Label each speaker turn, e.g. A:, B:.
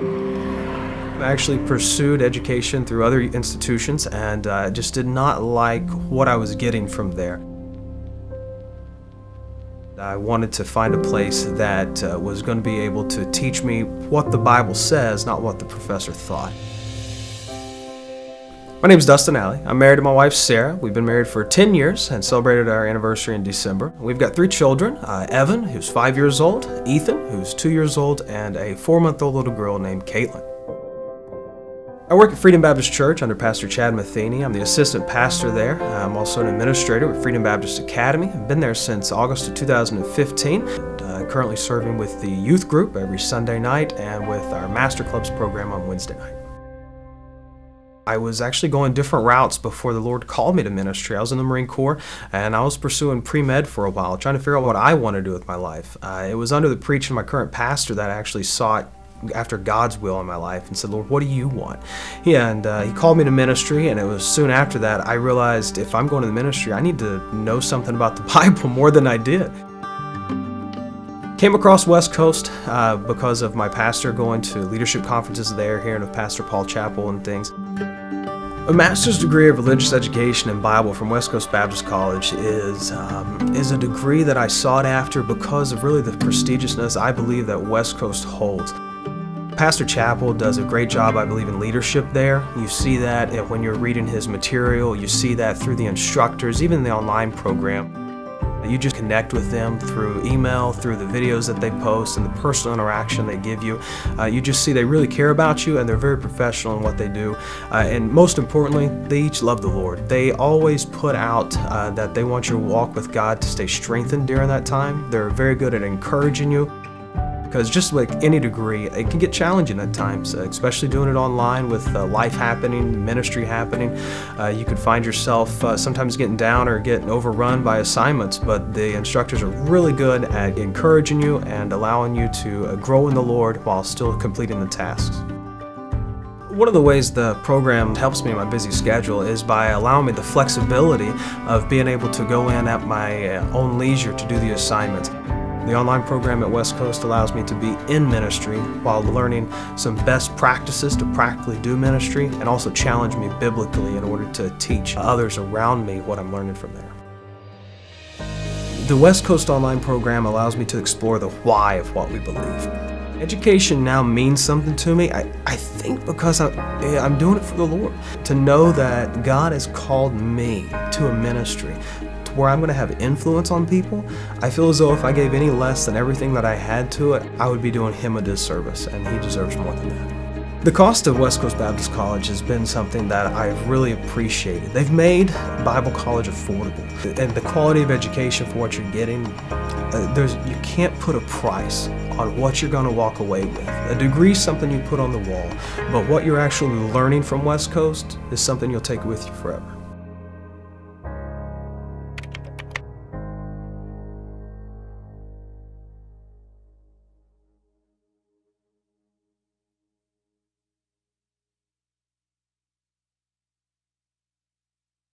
A: I actually pursued education through other institutions and uh, just did not like what I was getting from there. I wanted to find a place that uh, was going to be able to teach me what the Bible says, not what the professor thought. My name is Dustin Alley. I'm married to my wife Sarah. We've been married for 10 years and celebrated our anniversary in December. We've got three children uh, Evan, who's five years old, Ethan, who's two years old, and a four month old little girl named Caitlin. I work at Freedom Baptist Church under Pastor Chad Matheny. I'm the assistant pastor there. I'm also an administrator at Freedom Baptist Academy. I've been there since August of 2015. And, uh, currently serving with the youth group every Sunday night and with our Master Clubs program on Wednesday night. I was actually going different routes before the Lord called me to ministry. I was in the Marine Corps and I was pursuing pre med for a while, trying to figure out what I want to do with my life. Uh, it was under the preaching of my current pastor that I actually sought after God's will in my life and said, Lord, what do you want? Yeah, and uh, he called me to ministry, and it was soon after that I realized if I'm going to the ministry, I need to know something about the Bible more than I did. Came across West Coast uh, because of my pastor going to leadership conferences there, hearing of Pastor Paul Chappell and things. A master's degree of religious education and Bible from West Coast Baptist College is um, is a degree that I sought after because of really the prestigiousness I believe that West Coast holds. Pastor Chappell does a great job, I believe, in leadership there. You see that when you're reading his material, you see that through the instructors, even the online program. You just connect with them through email, through the videos that they post, and the personal interaction they give you. Uh, you just see they really care about you and they're very professional in what they do. Uh, and most importantly, they each love the Lord. They always put out uh, that they want your walk with God to stay strengthened during that time. They're very good at encouraging you because just like any degree, it can get challenging at times, uh, especially doing it online with uh, life happening, ministry happening. Uh, you could find yourself uh, sometimes getting down or getting overrun by assignments, but the instructors are really good at encouraging you and allowing you to uh, grow in the Lord while still completing the tasks. One of the ways the program helps me in my busy schedule is by allowing me the flexibility of being able to go in at my uh, own leisure to do the assignments. The online program at West Coast allows me to be in ministry while learning some best practices to practically do ministry and also challenge me biblically in order to teach others around me what I'm learning from there. The West Coast Online program allows me to explore the why of what we believe. Education now means something to me, I, I think because I, I'm doing it for the Lord. To know that God has called me to a ministry where I'm going to have influence on people, I feel as though if I gave any less than everything that I had to it, I would be doing him a disservice, and he deserves more than that. The cost of West Coast Baptist College has been something that I've really appreciated. They've made Bible college affordable, and the quality of education for what you're getting, uh, there's you can't put a price on what you're going to walk away with. A degree is something you put on the wall, but what you're actually learning from West Coast is something you'll take with you forever.